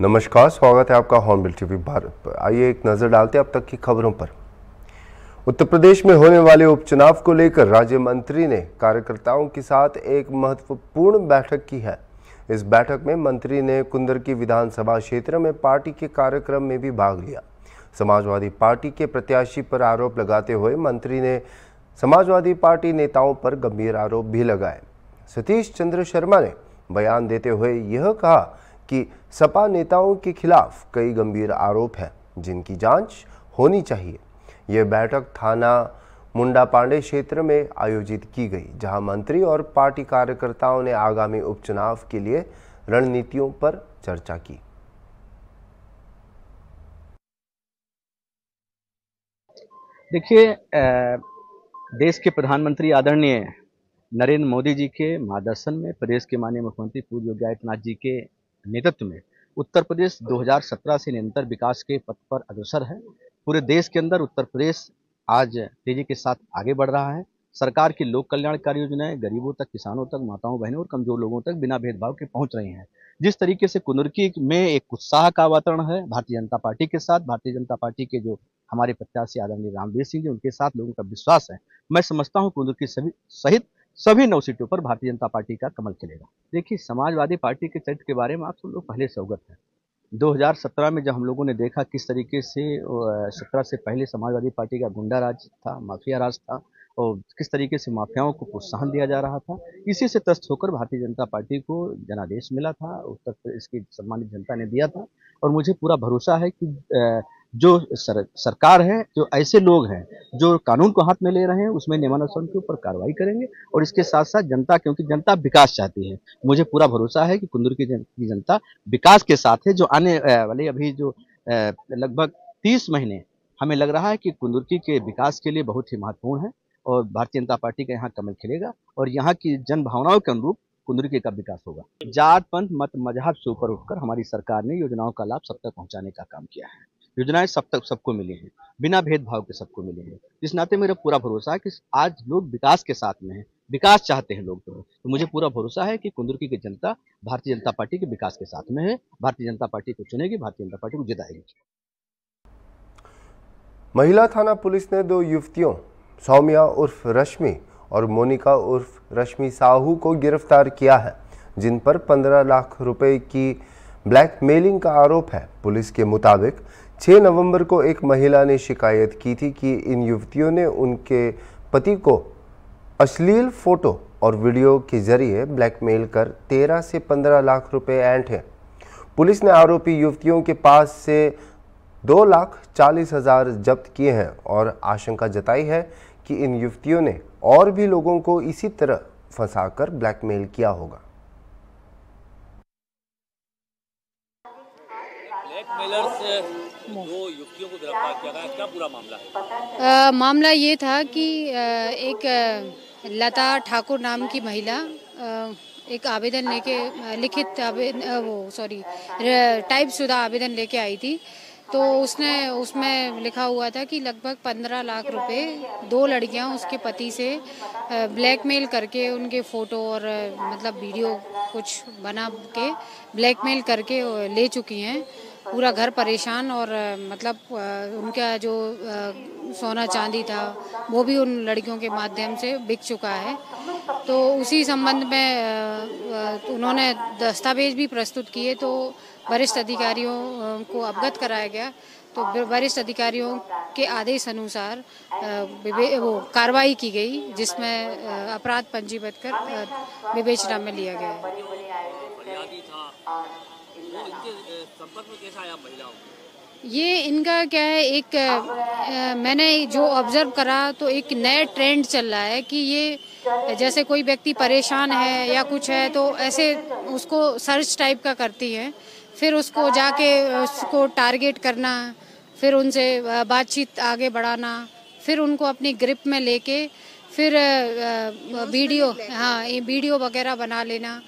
नमस्कार, स्वागत है आपका हॉर्नबिल टीवी भारत पर। आइए एक नज़र डालते हैं अब तक की खबरों पर। उत्तर प्रदेश में होने वाले उपचुनाव को लेकर राज्य मंत्री ने कार्यकर्ताओं के साथ एक महत्वपूर्ण बैठक की है। इस बैठक में मंत्री ने कुंदर की विधानसभा क्षेत्र में पार्टी के कार्यक्रम में भी भाग लिया। समाजवादी पार्टी के प्रत्याशी पर आरोप लगाते हुए मंत्री ने समाजवादी पार्टी नेताओं पर गंभीर आरोप भी लगाए। सतीश चंद्र शर्मा ने बयान देते हुए यह कहा कि सपा नेताओं के खिलाफ कई गंभीर आरोप हैं, जिनकी जाँच होनी चाहिए। यह बैठक थाना मुंडा पांडे क्षेत्र में आयोजित की गई, जहाँ मंत्री और पार्टी कार्यकर्ताओं ने आगामी उपचुनाव के लिए रणनीतियों पर चर्चा की। देखिए देश के प्रधानमंत्री आदरणीय नरेंद्र मोदी जी के मार्गदर्शन में प्रदेश के माननीय मुख्यमंत्री पूज्य योगी आदित्यनाथ जी के नेतृत्व में। उत्तर प्रदेश 2017 से निरंतर विकास के पथ पर अग्रसर है। पूरे देश के अंदर उत्तर प्रदेश आज तेज़ी के साथ आगे बढ़ रहा है। सरकार की लोक कल्याणकारी योजनाएँ गरीबों तक किसानों तक माताओं बहनों और कमज़ोर लोगों तक बिना भेदभाव के पहुँच रही हैं। जिस तरीके से कुनरकी में एक उत्साह का वातावरण है भारतीय जनता पार्टी के साथ भारतीय जनता पार्टी के जो हमारे प्रत्याशी आदरणीय रामवीर सिंह जी उनके साथ लोगों का विश्वास है। मैं समझता हूँ कुनरकी सभी सहित सभी नौ सीटों पर भारतीय जनता पार्टी का कमल खिलेगा। देखिए, समाजवादी पार्टी के चरित्र के बारे में आप सब लोग पहले से अवगत हैं। 2017 में जब हम लोगों ने देखा किस तरीके से सत्रह से पहले समाजवादी पार्टी का गुंडा राज था, माफिया राज था, और किस तरीके से माफियाओं को प्रोत्साहन दिया जा रहा था, इसी से त्रस्त होकर भारतीय जनता पार्टी को जनादेश मिला था उत्तर प्रदेश की सम्मानित जनता ने दिया था। और मुझे पूरा भरोसा है कि जो सर, सरकार है जो ऐसे लोग हैं जो कानून को हाथ में ले रहे हैं उसमें नियमानुसार के ऊपर कार्रवाई करेंगे और इसके साथ साथ जनता क्योंकि जनता विकास चाहती है। मुझे पूरा भरोसा है कि कुंदूर की, जन, की जनता विकास के साथ है जो आने वाले अभी जो लगभग तीस महीने हमें लग रहा है कि कुंदुरकी के विकास के लिए बहुत ही महत्वपूर्ण है और भारतीय जनता पार्टी का यहाँ कमल खिलेगा और यहाँ की जन भावनाओं के अनुरूप कुंदुरकी का विकास होगा। जात पंथ मत मज़हब से ऊपर उठकर हमारी सरकार ने योजनाओं का लाभ सब तक पहुँचाने का काम किया है। योजनाएँ सब तक सबको मिली हैं बिना भेदभाव के सबको मिली हैं। इस नाते मेरा पूरा भरोसा है कि आज लोग विकास के साथ में हैं विकास चाहते हैं लोग। तो, तो मुझे पूरा भरोसा है कि कुंदुरकी की जनता भारतीय जनता पार्टी के विकास के साथ में है भारतीय जनता पार्टी को चुनेगी भारतीय जनता पार्टी को जिताएगी। महिला थाना पुलिस ने दो युवतियों सौम्या उर्फ़ रश्मि और मोनिका उर्फ़ रश्मि साहू को गिरफ़्तार किया है जिन पर 15 लाख रुपए की ब्लैकमेलिंग का आरोप है। पुलिस के मुताबिक 6 नवंबर को एक महिला ने शिकायत की थी कि इन युवतियों ने उनके पति को अश्लील फ़ोटो और वीडियो के ज़रिए ब्लैकमेल कर 13 से 15 लाख रुपए ऐंठे पुलिस ने आरोपी युवतियों के पास से दो लाख चालीस हज़ार जब्त किए हैं और आशंका जताई है कि इन युवतियों ने और भी लोगों को इसी तरह फंसाकर ब्लैकमेल किया होगा। दो युवतियों को गिरफ़्तार किया गया। क्या पूरा मामला आ, मामला ये था कि एक लता ठाकुर नाम की महिला एक आवेदन लेके लिखित आवेदन वो सॉरी टाइप शुदा आवेदन लेके आई थी। तो उसने उसमें लिखा हुआ था कि लगभग पंद्रह लाख रुपए दो लड़कियाँ उसके पति से ब्लैकमेल करके उनके फ़ोटो और मतलब वीडियो कुछ बना के ब्लैकमेल करके ले चुकी हैं। पूरा घर परेशान और मतलब उनका जो सोना चांदी था, वो भी उन लड़कियों के माध्यम से बिक चुका है। तो उसी संबंध में उन्होंने दस्तावेज़ भी प्रस्तुत किए तो वरिष्ठ अधिकारियों को अवगत कराया गया। तो वरिष्ठ अधिकारियों के आदेश अनुसार वो कार्रवाई की गई, जिसमें अपराध पंजीबद्ध कर विवेचना में लिया गया ये इनका क्या है एक आ, मैंने जो ऑब्ज़र्व करा तो एक नया ट्रेंड चल रहा है कि ये जैसे कोई व्यक्ति परेशान है या कुछ है तो ऐसे उसको सर्च टाइप का करती है। फिर उसको जाके उसको टारगेट करना फिर उनसे बातचीत आगे बढ़ाना फिर उनको अपनी ग्रिप में लेके फिर वीडियो हाँ वीडियो वगैरह बना लेना।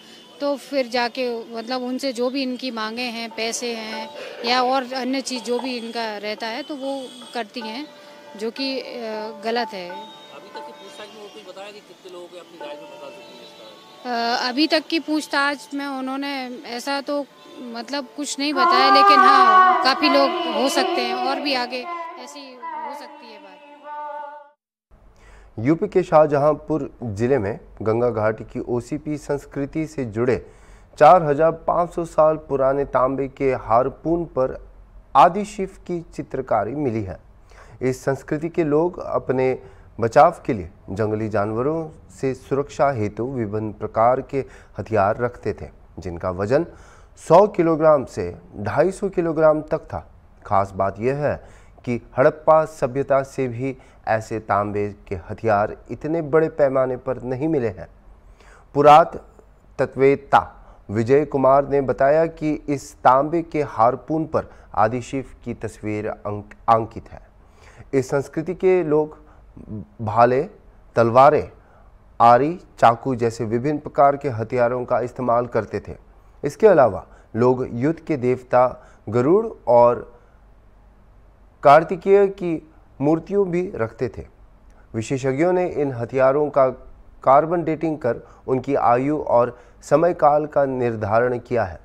तो फिर जाके मतलब उनसे जो भी इनकी मांगे हैं पैसे हैं या और अन्य चीज़ जो भी इनका रहता है तो वो करती हैं जो कि गलत है। अभी तक की पूछताछ में वो कुछ बताया कि कितने लोगों के अपनी राय में? अभी तक की पूछताछ में उन्होंने ऐसा तो मतलब कुछ नहीं बताया लेकिन हाँ काफ़ी लोग हो सकते हैं और भी आगे। यूपी के शाहजहांपुर ज़िले में गंगा घाटी की ओसीपी संस्कृति से जुड़े 4500 साल पुराने तांबे के हारपून पर आदिशिव की चित्रकारी मिली है। इस संस्कृति के लोग अपने बचाव के लिए जंगली जानवरों से सुरक्षा हेतु विभिन्न प्रकार के हथियार रखते थे, जिनका वज़न 100 किलोग्राम से 250 किलोग्राम तक था। खास बात यह है कि हड़प्पा सभ्यता से भी ऐसे तांबे के हथियार इतने बड़े पैमाने पर नहीं मिले हैं। पुरात तत्वेता विजय कुमार ने बताया कि इस तांबे के हारपून पर आदिशिव की तस्वीर अंकित है। इस संस्कृति के लोग भाले, तलवारें, आरी, चाकू जैसे विभिन्न प्रकार के हथियारों का इस्तेमाल करते थे। इसके अलावा लोग युद्ध के देवता गरुड़ और कार्तिकेय की मूर्तियों भी रखते थे। विशेषज्ञों ने इन हथियारों का कार्बन डेटिंग कर उनकी आयु और समय काल का निर्धारण किया है।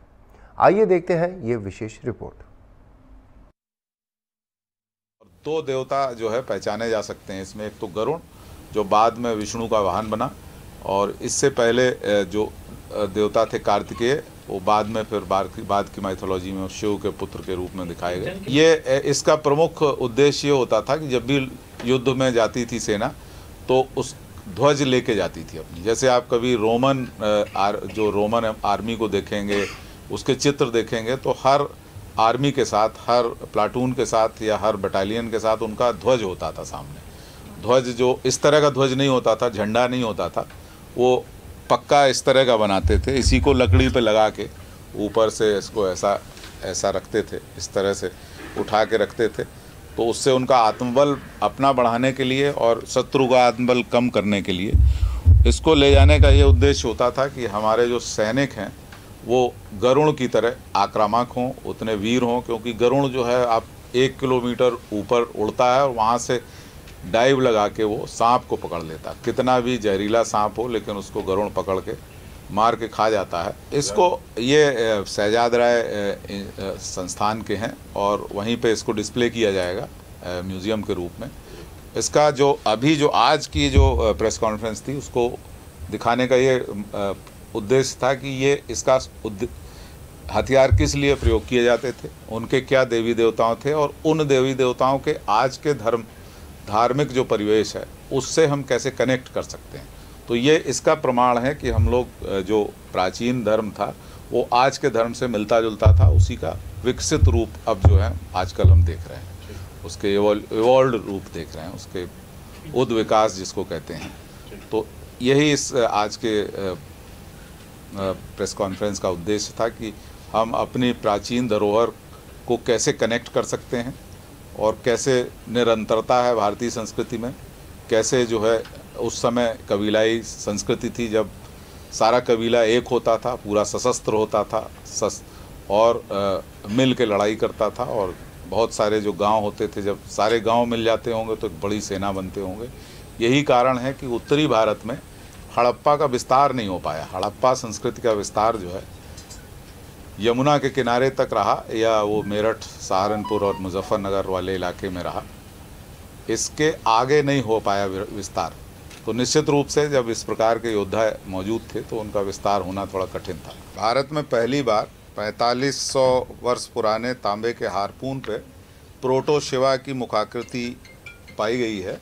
आइए देखते हैं ये विशेष रिपोर्ट। दो देवता जो है पहचाने जा सकते हैं इसमें। एक तो गरुण, जो बाद में विष्णु का वाहन बना, और इससे पहले जो देवता थे कार्तिकेय वो बाद में फिर बाद की माइथोलॉजी में शिव के पुत्र के रूप में दिखाए गए। ये इसका प्रमुख उद्देश्य ये होता था कि जब भी युद्ध में जाती थी सेना तो उस ध्वज लेके जाती थी अपनी। जैसे आप कभी रोमन आर, जो रोमन आर्मी को देखेंगे उसके चित्र देखेंगे तो हर आर्मी के साथ हर प्लाटून के साथ या हर बटालियन के साथ उनका ध्वज होता था सामने। ध्वज जो इस तरह का ध्वज नहीं होता था झंडा नहीं होता था वो पक्का इस तरह का बनाते थे, इसी को लकड़ी पे लगा के ऊपर से इसको ऐसा ऐसा रखते थे, इस तरह से उठा के रखते थे। तो उससे उनका आत्मबल अपना बढ़ाने के लिए और शत्रु का आत्मबल कम करने के लिए इसको ले जाने का ये उद्देश्य होता था कि हमारे जो सैनिक हैं, वो गरुण की तरह आक्रामक हों, उतने वीर हों, क्योंकि गरुण जो है, आप एक किलोमीटर ऊपर उड़ता है और वहाँ से डाइव लगा के वो सांप को पकड़ लेता कितना भी जहरीला सांप हो, लेकिन उसको गरुण पकड़ के मार के खा जाता है। इसको ये शहजाद राय संस्थान के हैं और वहीं पे इसको डिस्प्ले किया जाएगा म्यूज़ियम के रूप में। इसका जो, अभी जो आज की जो प्रेस कॉन्फ्रेंस थी, उसको दिखाने का ये उद्देश्य था कि ये इसका हथियार किस लिए प्रयोग किए जाते थे, उनके क्या देवी देवताओं थे और उन देवी देवताओं के आज के धर्म धार्मिक जो परिवेश है, उससे हम कैसे कनेक्ट कर सकते हैं? तो ये इसका प्रमाण है कि हम लोग जो प्राचीन धर्म था, वो आज के धर्म से मिलता जुलता था, उसी का विकसित रूप अब जो है, आजकल हम देख रहे हैं। उसके इवॉल्व रूप देख रहे हैं, उसके उद विकास जिसको कहते हैं। तो यही इस आज के प्रेस कॉन्फ्रेंस का उद्देश्य था कि हम अपनी प्राचीन धरोहर को कैसे कनेक्ट कर सकते हैं। और कैसे निरंतरता है भारतीय संस्कृति में? कैसे जो है उस समय कबीलाई संस्कृति थी जब सारा कबीला एक होता था पूरा सशस्त्र होता था सस और आ, मिल के लड़ाई करता था और बहुत सारे जो गाँव होते थे जब सारे गाँव मिल जाते होंगे तो एक बड़ी सेना बनते होंगे। यही कारण है कि उत्तरी भारत में हड़प्पा का विस्तार नहीं हो पाया। हड़प्पा संस्कृति का विस्तार जो है यमुना के किनारे तक रहा या वो मेरठ सहारनपुर और मुजफ्फरनगर वाले इलाके में रहा। इसके आगे नहीं हो पाया विस्तार। तो निश्चित रूप से जब इस प्रकार के योद्धा मौजूद थे तो उनका विस्तार होना थोड़ा कठिन था। भारत में पहली बार 4500 वर्ष पुराने तांबे के हारपून पे प्रोटो शिवा की मुखाकृति पाई गई है।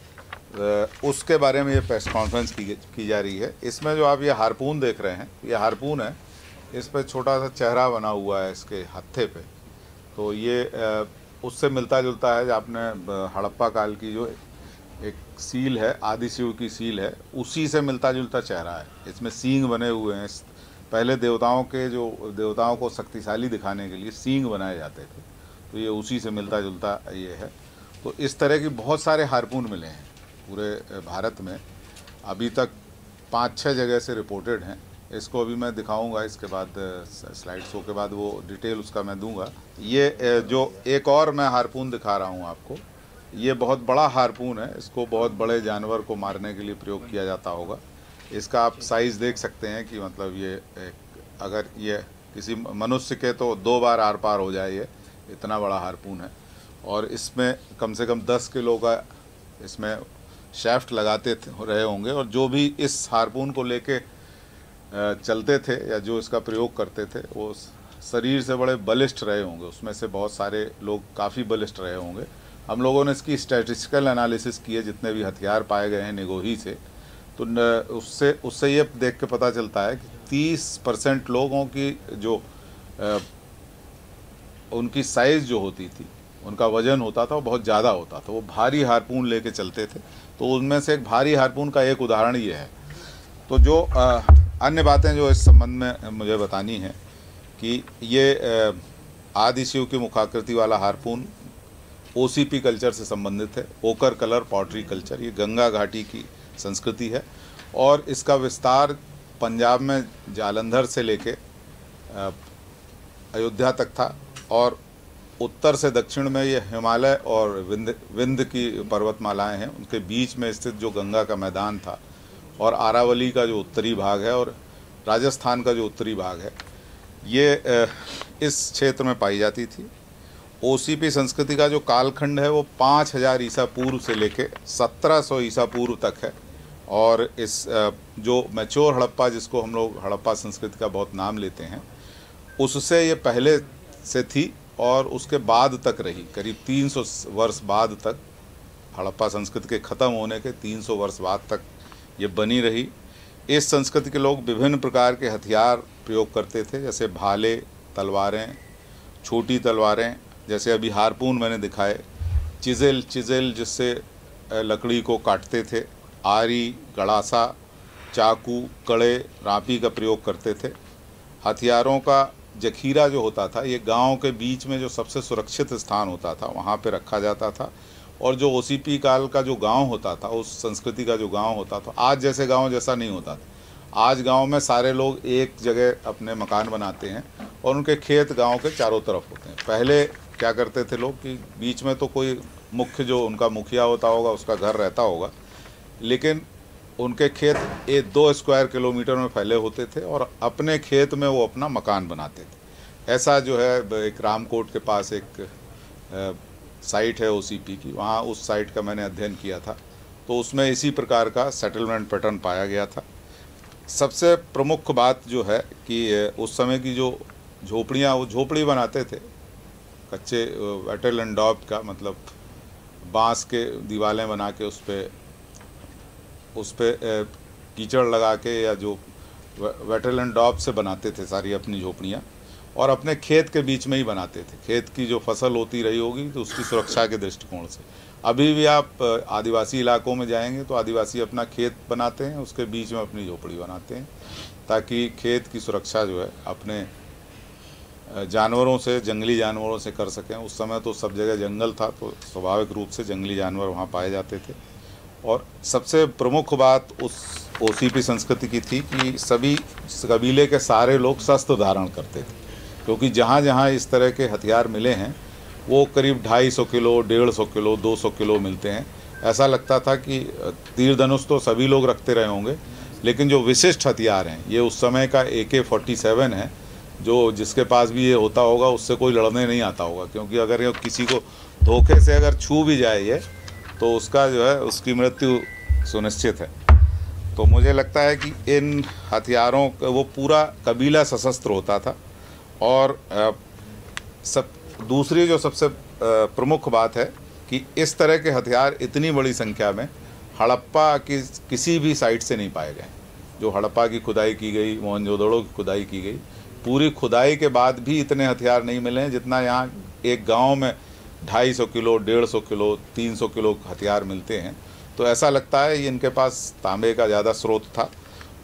उसके बारे में ये प्रेस कॉन्फ्रेंस की, की जा रही है। इसमें जो आप ये हारपून देख रहे हैं ये हारपून है इस पर छोटा सा चेहरा बना हुआ है इसके हत्थे पे। तो ये उससे मिलता जुलता है, आपने हड़प्पा काल की जो एक सील है आदि शिव की सील है, उसी से मिलता जुलता चेहरा है। इसमें सींग बने हुए हैं। पहले देवताओं के जो, देवताओं को शक्तिशाली दिखाने के लिए सींग बनाए जाते थे। तो ये उसी से मिलता जुलता ये है। तो इस तरह की बहुत सारे हारपून मिले हैं पूरे भारत में। अभी तक पाँच छः जगह से रिपोर्टेड हैं। इसको अभी मैं दिखाऊँगा, इसके बाद स्लाइड शो के बाद वो डिटेल उसका मैं दूँगा। ये जो एक और मैं हारपून दिखा रहा हूँ आपको, ये बहुत बड़ा हारपून है। इसको बहुत बड़े जानवर को मारने के लिए प्रयोग किया जाता होगा। इसका आप साइज़ देख सकते हैं कि मतलब ये अगर ये किसी मनुष्य के तो दो बार आर पार हो जाए, ये इतना बड़ा हारपून है। और इसमें कम से कम दस किलो का इसमें शेफ्ट लगाते रहे होंगे। और जो भी इस हारपून को लेके चलते थे या जो इसका प्रयोग करते थे वो शरीर से बड़े बलिष्ठ रहे होंगे। उसमें से बहुत सारे लोग काफ़ी बलिष्ठ रहे होंगे। हम लोगों ने इसकी स्टैटिस्टिकल एनालिसिस किए जितने भी हथियार पाए गए हैं निगोही से। तो उससे उससे ये देख के पता चलता है कि तीस परसेंट लोगों की जो आ, उनकी साइज़ जो होती थी उनका वज़न होता था वो बहुत ज़्यादा होता था। वो भारी हारपून लेके चलते थे। तो उनमें से एक भारी हारपून का एक उदाहरण ये है। तो जो आ, अन्य बातें जो इस संबंध में मुझे बतानी है कि ये आदि शिव की मुखाकृति वाला हारपून ओसीपी कल्चर से संबंधित है। ओकर कलर, पॉटरी कल्चर, ये गंगा घाटी की संस्कृति है। और इसका विस्तार पंजाब में जालंधर से लेके अयोध्या तक था और उत्तर से दक्षिण में ये हिमालय और विंद विंद की पर्वतमालाएँ हैं। उनके बीच में स्थित जो गंगा का मैदान था और आरावली का जो उत्तरी भाग है और राजस्थान का जो उत्तरी भाग है, ये इस क्षेत्र में पाई जाती थी। ओसीपी संस्कृति का जो कालखंड है वो पाँच हज़ार ईसा पूर्व से लेके सत्रह सौ ईसा पूर्व तक है। और इस जो मैच्योर हड़प्पा, जिसको हम लोग हड़प्पा संस्कृति का बहुत नाम लेते हैं, उससे ये पहले से थी और उसके बाद तक रही। करीब 300 वर्ष बाद तक हड़प्पा संस्कृति के ख़त्म होने के 300 वर्ष बाद तक ये बनी रही। इस संस्कृति के लोग विभिन्न प्रकार के हथियार प्रयोग करते थे, जैसे भाले, तलवारें, छोटी तलवारें, जैसे अभी हारपून मैंने दिखाए, चिज़ल चिज़ल जिससे लकड़ी को काटते थे, आरी, गड़ासा, चाकू, कड़े, रापी का प्रयोग करते थे। हथियारों का जखीरा जो होता था, ये गाँव के बीच में जो सबसे सुरक्षित स्थान होता था, वहाँ पे रखा जाता था। और जो ओसीपी काल का जो गाँव होता था, उस संस्कृति का जो गाँव होता था, आज जैसे गाँव जैसा नहीं होता था। आज गाँव में सारे लोग एक जगह अपने मकान बनाते हैं और उनके खेत गाँव के चारों तरफ़ होते हैं। पहले क्या करते थे लोग कि बीच में तो कोई मुख्य जो उनका मुखिया होता होगा, उसका घर रहता होगा, लेकिन उनके खेत एक दो स्क्वायर किलोमीटर में फैले होते थे और अपने खेत में वो अपना मकान बनाते थे। ऐसा जो है, एक रामकोट के पास एक साइट है ओसीपी की, वहाँ उस साइट का मैंने अध्ययन किया था। तो उसमें इसी प्रकार का सेटलमेंट पैटर्न पाया गया था। सबसे प्रमुख बात जो है कि उस समय की जो झोपड़ियाँ, वो झोपड़ी बनाते थे, कच्चे वेटल एंड डॉब का मतलब बाँस के दीवारें बना के उस पर उस पर कीचड़ लगा के या जो वेटल एंड डॉब से बनाते थे सारी अपनी झोपड़ियाँ और अपने खेत के बीच में ही बनाते थे। खेत की जो फ़सल होती रही होगी तो उसकी सुरक्षा के दृष्टिकोण से। अभी भी आप आदिवासी इलाकों में जाएँगे तो आदिवासी अपना खेत बनाते हैं, उसके बीच में अपनी झोपड़ी बनाते हैं, ताकि खेत की सुरक्षा जो है, अपने जानवरों से, जंगली जानवरों से कर सकें। उस समय तो सब जगह जंगल था तो स्वाभाविक रूप से जंगली जानवर वहाँ पाए जाते थे। और सबसे प्रमुख बात उस ओसीपी संस्कृति की थी कि सभी, कबीले के सारे लोग शस्त्र धारण करते थे। क्योंकि जहाँ जहाँ इस तरह के हथियार मिले हैं, वो करीब ढाई सौ किलो, डेढ़ सौ किलो, दो सौ किलो मिलते हैं। ऐसा लगता था कि तीर धनुष तो सभी लोग रखते रहे होंगे, लेकिन जो विशिष्ट हथियार हैं, ये उस समय का ए के फोर्टी सेवन है, जो जिसके पास भी ये होता होगा, उससे कोई लड़ने नहीं आता होगा, क्योंकि अगर ये किसी को धोखे से अगर छू भी जाए ये तो उसका जो है, उसकी मृत्यु सुनिश्चित है। तो मुझे लगता है कि इन हथियारों का, वो पूरा कबीला सशस्त्र होता था और सब, दूसरी जो सबसे प्रमुख बात है कि इस तरह के हथियार इतनी बड़ी संख्या में हड़प्पा की, किसी भी साइट से नहीं पाए गए। जो हड़प्पा की खुदाई की गई, मोहनजोदड़ो की खुदाई की गई, पूरी खुदाई के बाद भी इतने हथियार नहीं मिले हैं जितना यहाँ एक गाँव में ढाई सौ किलो, डेढ़ सौ किलो, तीन सौ किलो हथियार मिलते हैं। तो ऐसा लगता है इनके पास तांबे का ज़्यादा स्रोत था।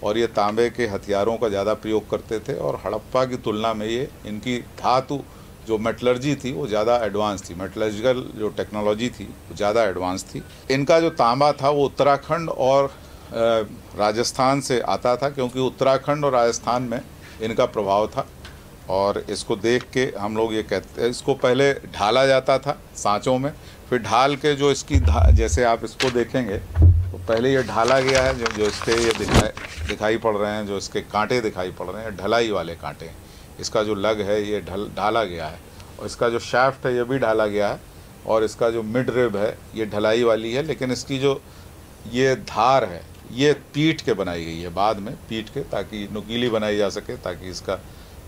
और ये तांबे के हथियारों का ज़्यादा प्रयोग करते थे और हड़प्पा की तुलना में ये इनकी धातु जो मेटलर्जी थी, वो ज़्यादा एडवांस थी। मेटलर्जिकल जो टेक्नोलॉजी थी, वो ज़्यादा एडवांस थी। इनका जो तांबा था, वो उत्तराखंड और राजस्थान से आता था, क्योंकि उत्तराखंड और राजस्थान में इनका प्रभाव था। और इसको देख के हम लोग ये कहते इसको पहले ढाला जाता था सांचों में, फिर ढाल के जो इसकी जैसे आप इसको देखेंगे पहले ये ढाला गया है, जो जो इसके ये दिखाई दिखाई पड़ रहे हैं, जो इसके कांटे दिखाई पड़ रहे हैं, ढलाई वाले कांटे। इसका जो लग है, ये ढल, ढाला गया है। और इसका जो शाफ्ट है, ये भी ढाला गया है। और इसका जो मिड रिब है, ये ढलाई वाली है, लेकिन इसकी जो ये धार है, ये पीठ के बनाई गई है बाद में, पीठ के, ताकि नुकीली बनाई जा सके, ताकि इसका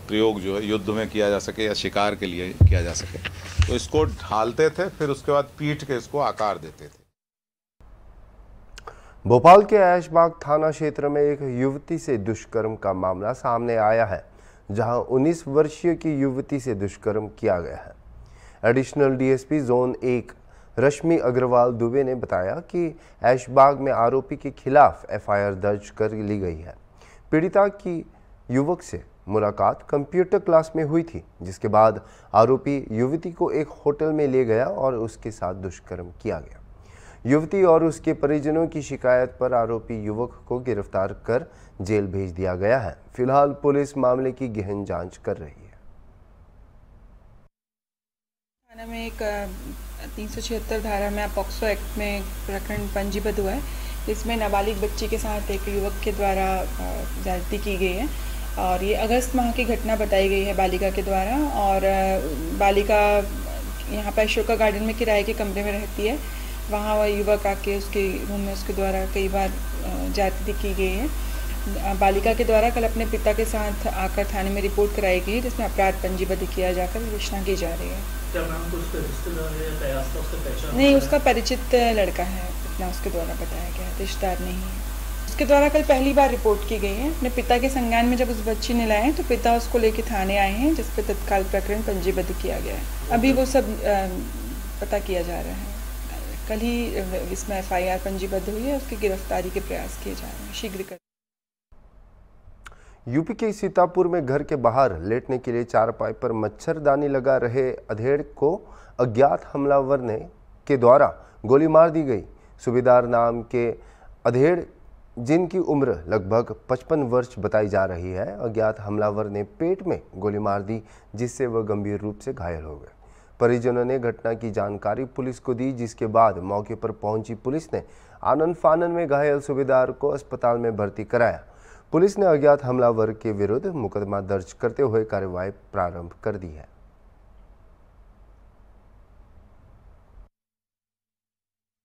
प्रयोग जो है, युद्ध में किया जा सके या शिकार के लिए किया जा सके। तो इसको ढालते थे, फिर उसके बाद पीठ के इसको आकार देते थे। भोपाल के ऐशबाग थाना क्षेत्र में एक युवती से दुष्कर्म का मामला सामने आया है, जहाँ 19 वर्षीय की युवती से दुष्कर्म किया गया है। एडिशनल डीएसपी जोन एक, रश्मि अग्रवाल दुबे ने बताया कि ऐशबाग में आरोपी के खिलाफ एफआईआर दर्ज कर ली गई है। पीड़िता की युवक से मुलाकात कंप्यूटर क्लास में हुई थी, जिसके बाद आरोपी युवती को एक होटल में ले गया और उसके साथ दुष्कर्म किया गया। युवती और उसके परिजनों की शिकायत पर आरोपी युवक को गिरफ़्तार कर जेल भेज दिया गया है। फ़िलहाल पुलिस मामले की गहन जाँच कर रही है। थाना में एक तीन सौ छिहत्तर धारा में पॉक्सो एक्ट में प्रकरण पंजीबद्ध हुआ है। इसमें नाबालिग बच्ची के साथ एक युवक के द्वारा ज्यादती की गई है और ये अगस्त माह की घटना बताई गई है बालिका के द्वारा और बालिका यहाँ पर अशोका गार्डन में किराए के कमरे में रहती है। वहाँ वह युवक आके उसके रूम में उसके द्वारा कई बार जाति की गई है। बालिका के द्वारा कल अपने पिता के साथ आकर थाने में रिपोर्ट कराई गई जिसमें अपराध पंजीबद्ध किया जाकर विवेचना की जा रही है। नहीं उसका परिचित लड़का है इतना उसके द्वारा बताया गया रिश्तेदार नहीं है। उसके द्वारा कल पहली बार रिपोर्ट की गई है। अपने पिता के संज्ञान में जब उस बच्ची ने लाए तो पिता उसको लेके थाने आए हैं जिस पर तत्काल प्रकरण पंजीबद्ध किया गया है। अभी वो सब पता किया जा रहा है। कल ही इसमें एफ़ आई आर पंजीबद्ध हुई है, उसकी गिरफ्तारी के प्रयास किए जा रहे हैं, शीघ्र कर। यूपी के सीतापुर में घर के बाहर लेटने के लिए चारपाई पर मच्छरदानी लगा रहे अधेड़ को अज्ञात हमलावर ने, के द्वारा गोली मार दी गई। सुबेदार नाम के अधेड़, जिनकी उम्र लगभग 55 वर्ष बताई जा रही है, अज्ञात हमलावर ने पेट में गोली मार दी, जिससे वह गंभीर रूप से घायल हो गए। परिजनों ने घटना की जानकारी पुलिस को दी जिसके बाद मौके पर पहुँची पुलिस ने आनंद फानन में घायल सूबेदार को अस्पताल में भर्ती कराया। पुलिस ने अज्ञात हमलावर के विरुद्ध मुकदमा दर्ज करते हुए कार्रवाई प्रारंभ कर दी है।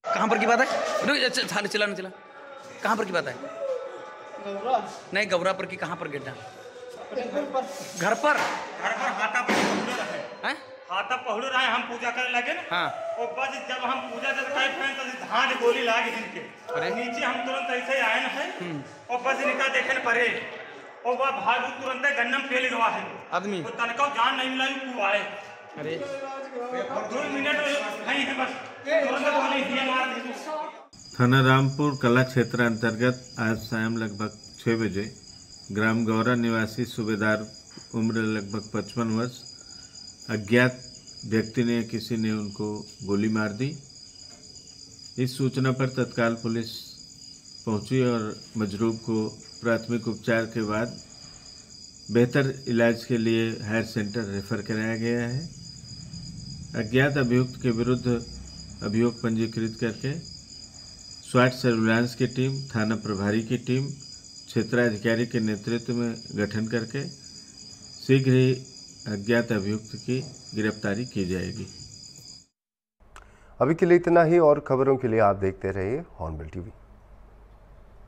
कहाँ पर की बात है? चला चला चला। कहाँ पर की बात है? नहीं गौरा पर की कहाँ पर गिरना घर पर। घर पर? हाथा पर हाथा पहुड़ रहे हम पूजा करने लगे ना। हाँ। और बस जब हम पूजा जब कर तो धान गोली लागे अरे। नीचे हम तुरंत ऐसे आए ना है और बस इनका देखे न परे। और वह भाग तुरंत गन्नम फेल गवा है। आदमी। तो तनका जान नहीं मिला तू आए। अरे। दो मिनट नहीं है बस। तुरंत गोली दिए मार थाना रामपुर कला क्षेत्र अंतर्गत आज शाम लगभग छः बजे ग्राम गौरा निवासी सूबेदार उम्र लगभग पचपन वर्ष अज्ञात व्यक्ति ने, किसी ने उनको गोली मार दी। इस सूचना पर तत्काल पुलिस पहुँची और मजरूब को प्राथमिक उपचार के बाद बेहतर इलाज के लिए हायर सेंटर रेफर कराया गया है। अज्ञात अभियुक्त के विरुद्ध अभियोग पंजीकृत करके स्वाट सर्विलांस की टीम, थाना प्रभारी की टीम, क्षेत्राधिकारी के नेतृत्व में गठन करके शीघ्र ही अज्ञात अभियुक्त की गिरफ्तारी की जाएगी। अभी के लिए इतना ही, और खबरों के लिए आप देखते रहिए हॉर्नबिल टीवी।